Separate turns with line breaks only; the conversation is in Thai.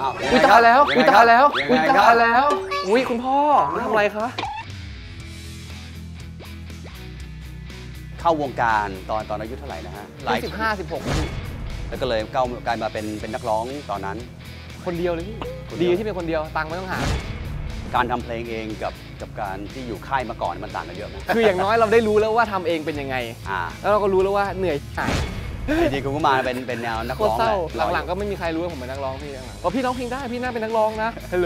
อ้าว
อุ้ยตายแล้ว
ง
อุ้ย
ไง
ตายแล้ว
ง
อุ้ย
ไง
ตา
ครับ
ยแล้วอุ้ยคุณพ่อมาทำอะไรคะ
เข้าวงการตอนตอนอายุเท่าไหร่นะฮะหลาย
สิบห้าสิบหก
แล้วก็เลยก้าวกลายมาเป็นเป็นนักร้องตอนนั้น
คนเดียวเลยพี่
คนเดี
ดี
ยว
ที่เป็นคนเดียวตังค์ไม่ต้องหา
การทำเพลงเองกับกับการที่อยู่ค่ายมาก่อนมันต่างกันเยอะไหม
คืออย่างน้อยเราได้รู้แล้วว่าทำเองเป็นยังไง
อ่า
แล้วเราก็รู้แล้วว่าเหนื่อยหาย
จริงๆคุณก็มาเป็นเป็นแนวนัก
โคต
ร้
ร
อง
เศร้า
แหละ
หลังๆก็ไม่มีใครรู้ว่าผมเป็นนักร้องพี่หลังๆเพราะพี่ร้องเพลงได้พี่น่าเป็นนักร้องนะฮัลโ